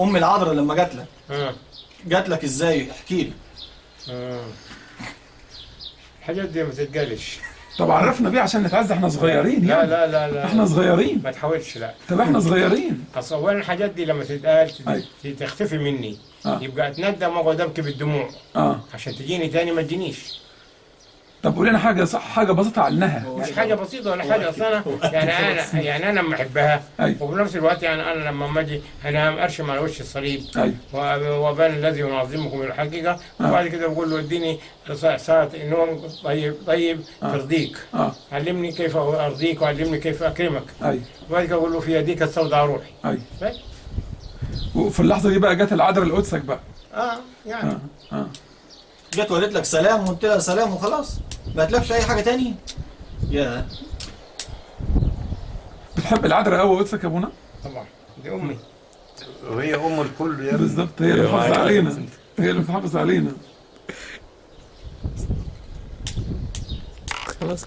أم العذراء لما جات لك. آه جات لك إزاي؟ احكي لي. آه الحاجات دي ما تتقالش. طب عرفنا بيه عشان نتعزى إحنا صغيرين لا يعني. لا لا لا. إحنا صغيرين. ما تحاولش لا. طب إحنا صغيرين. أصل اولا الحاجات دي لما تتقال أي. ت- تختفي مني. آه. يبقى اتندم واقعد ابكي بالدموع آه. عشان تجيني تاني ما تجينيش. طب قول لنا حاجة صح حاجة بسيطة عنها مش حاجة بسيطة ولا حاجة أصل أنا يعني أنا يعني أنا لما احبها أي. وفي نفس الوقت يعني أنا لما ما أجي أنا أرشم على وش الصليب. أيوه و- وبان الذي ينظمكم الحقيقة. وبعد كده بقول له اديني ساعه نوم طيب طيب ترضيك. آه. علمني كيف أرضيك وعلمني كيف أكرمك. أيوه وبعد كده أقول له في يديك استودع روحي. أيوه بس. وفي اللحظة دي بقى جت العذراء لقدسك بقى. آه يعني. آه آه. جت وقالت لك سلام وقلت لها سلام وخلاص. ما قالتلكش أي حاجة تاني؟ يا. بتحب العذراء قوي قدسك يا أبونا؟ طبعا. دي أمي. وهي أم الكل يا بالظبط هي اللي بتحافظ علينا. هي اللي بتحافظ علينا. خلاص.